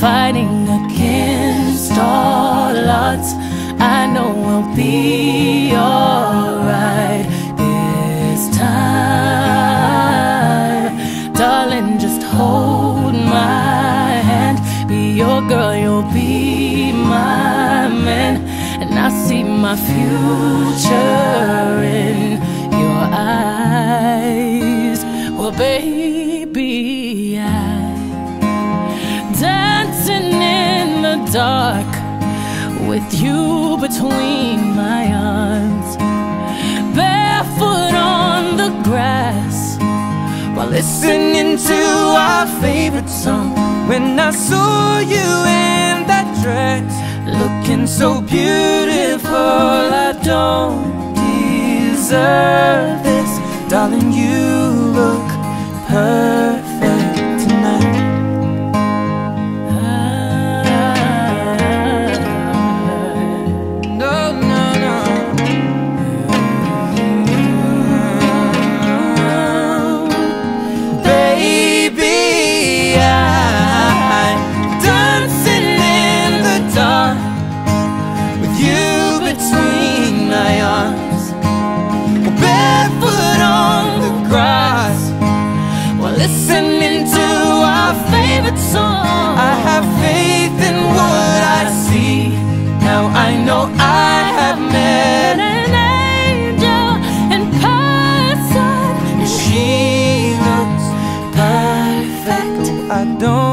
fighting against all odds. I know we'll be alright this time. Darling, just hold my hand. Be your girl, you'll be my man. And I see my future dark with you between my arms, barefoot on the grass while listening to our favorite song. When I saw you in that dress, looking so beautiful, I don't deserve this, darling. You look perfect don't